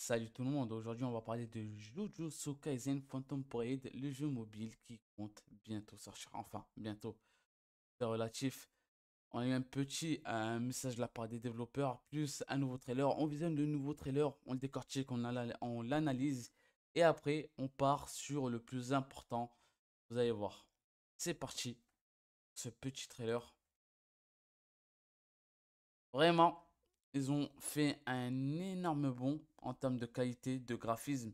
Salut tout le monde, aujourd'hui on va parler de Jujutsu Kaisen Phantom Parade, le jeu mobile qui compte bientôt sortir, enfin bientôt, c'est relatif. On a eu un petit message de la part des développeurs, plus un nouveau trailer, on visionne le nouveau trailer, on le décortique, on l'analyse, et après on part sur le plus important, vous allez voir. C'est parti, ce petit trailer. Vraiment, ils ont fait un énorme bond en termes de qualité, de graphisme.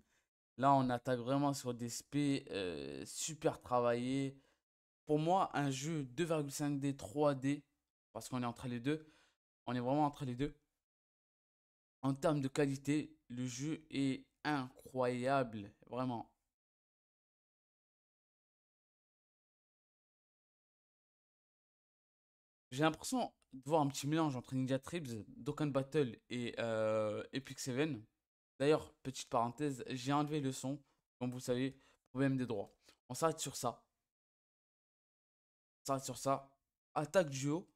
Là, on attaque vraiment sur des spé euh, super travaillés. Pour moi, un jeu 2,5D, 3D, parce qu'on est entre les deux, on est vraiment entre les deux. En termes de qualité, le jeu est incroyable, vraiment. J'ai l'impression voir un petit mélange entre Ninja Tribes, Dokkan Battle et euh, Epic Seven. D'ailleurs, petite parenthèse, j'ai enlevé le son, comme vous savez, problème des droits. On s'arrête sur ça. On s'arrête sur ça. Attaque duo.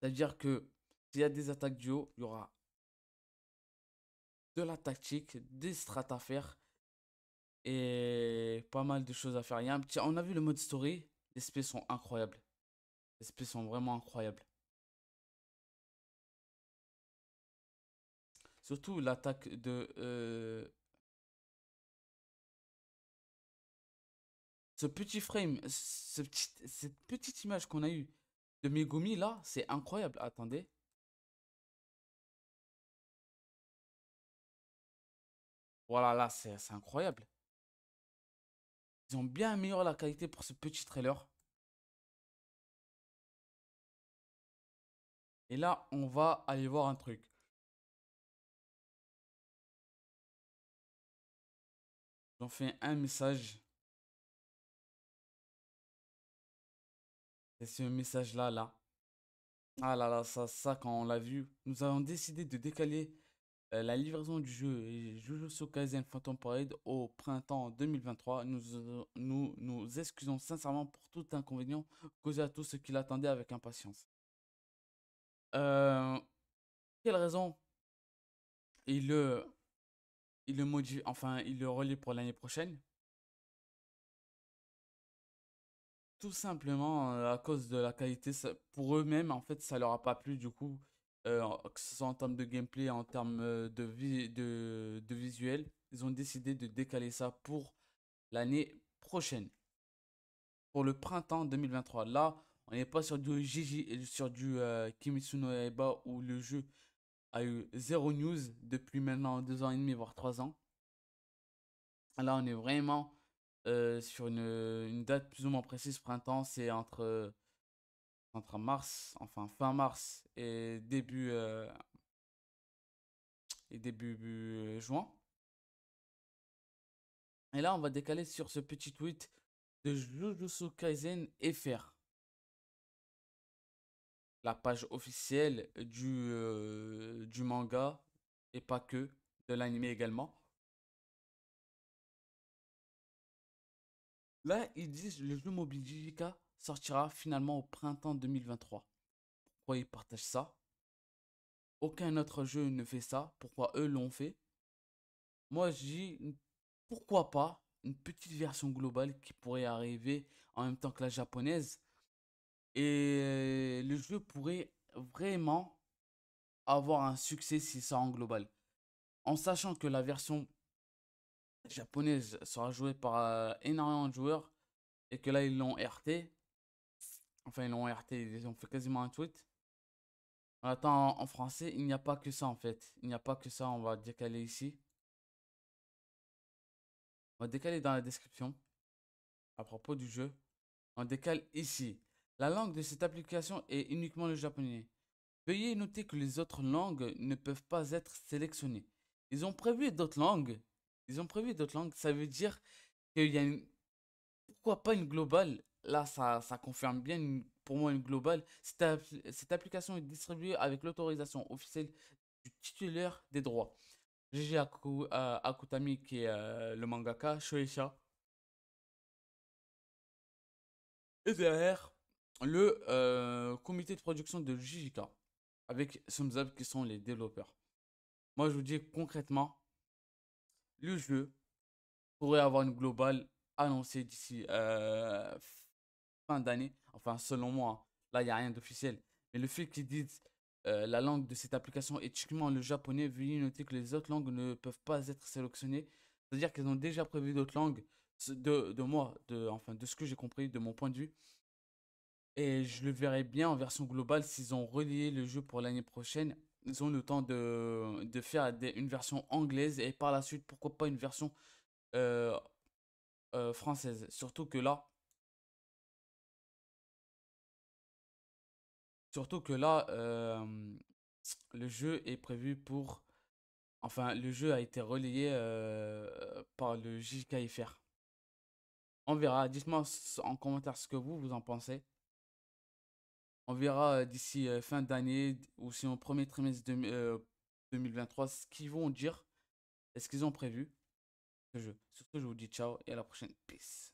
C'est-à-dire que s'il y a des attaques duo, il y aura de la tactique, des strats à faire et pas mal de choses à faire. On a vu le mode story, les SP sont incroyables. Sont vraiment incroyables. Surtout l'attaque de... Euh, ce petit frame, ce petit, cette petite image qu'on a eue de Megumi là, c'est incroyable. Attendez. Voilà, là, c'est incroyable. Ils ont bien amélioré la qualité pour ce petit trailer. Et là, on va aller voir un truc. J'en fais un message. Et ce message-là, là. Ah là là, ça, ça, quand on l'a vu, nous avons décidé de décaler euh, la livraison du jeu Jujutsu Kaisen Phantom Parade au printemps 2023. Nous, euh, nous nous excusons sincèrement pour tout inconvénient causé à tous ceux qui l'attendaient avec impatience. Euh, quelle raison? Il le, il le modifie, enfin, il le relie pour l'année prochaine Tout simplement euh, à cause de la qualité, pour eux-mêmes, en fait, ça leur a pas plu du coup, euh, que ce soit en termes de gameplay, en termes de, de, de visuel, ils ont décidé de décaler ça pour l'année prochaine, pour le printemps 2023. Là, on n'est pas sur du Gigi, sur du euh, Kimitsu no où le jeu a eu zéro news depuis maintenant deux ans et demi, voire trois ans. Là, on est vraiment euh, sur une, date plus ou moins précise. Printemps, c'est entre, entre mars, enfin fin mars et début, euh, et début juin. Et là, on va décaler sur ce petit tweet de Jujutsu Kaisen FR la page officielle du, euh, du manga et pas que, de l'anime également. Là, ils disent le jeu mobile JJK sortira finalement au printemps 2023. Pourquoi ils partagent ça? Aucun autre jeu ne fait ça. Pourquoi eux l'ont fait? Moi, je dis pourquoi pas une petite version globale qui pourrait arriver en même temps que la japonaise? Et le jeu pourrait vraiment avoir un succès si ça en global. En sachant que la version japonaise sera jouée par euh, énormément de joueurs et que là ils l'ont RT. Enfin, ils l'ont RT, ils ont fait quasiment un tweet. Attends, en français, il n'y a pas que ça en fait. Il n'y a pas que ça, on va décaler ici. On va décaler dans la description à propos du jeu. On décale ici. La langue de cette application est uniquement le japonais. Veuillez noter que les autres langues ne peuvent pas être sélectionnées. Ils ont prévu d'autres langues. Ils ont prévu d'autres langues. Ça veut dire qu'il y a une... Pourquoi pas une globale? Là, ça, confirme bien pour moi une globale. Cette, application est distribuée avec l'autorisation officielle du titulaire des droits. GG euh, Akutami, qui est euh, le mangaka, Shoeisha. Et derrière, le euh, comité de production de JJK avec Sumzab qui sont les développeurs. Moi, je vous dis concrètement, le jeu pourrait avoir une globale annoncée d'ici euh, fin d'année. Enfin, selon moi, hein. là, il n'y a rien d'officiel. Mais le fait qu'ils disent euh, la langue de cette application est uniquement le japonais, veuillez noter que les autres langues ne peuvent pas être sélectionnées. C'est-à-dire qu'ils ont déjà prévu d'autres langues de, de moi, de, enfin, de ce que j'ai compris, de mon point de vue. Et je le verrai bien en version globale s'ils ont relié le jeu pour l'année prochaine. Ils ont le temps de, de faire une version anglaise et par la suite, pourquoi pas une version euh, euh, française. Surtout que là, surtout que là, euh, le jeu est prévu pour, enfin, le jeu a été relayé par le JKFR. On verra. Dites-moi en commentaire ce que vous, vous en pensez. On verra d'ici fin d'année ou si au premier trimestre de, 2023 ce qu'ils vont dire. Est-ce qu'ils ont prévu ce jeu. Surtout, je vous dis ciao et à la prochaine. Peace.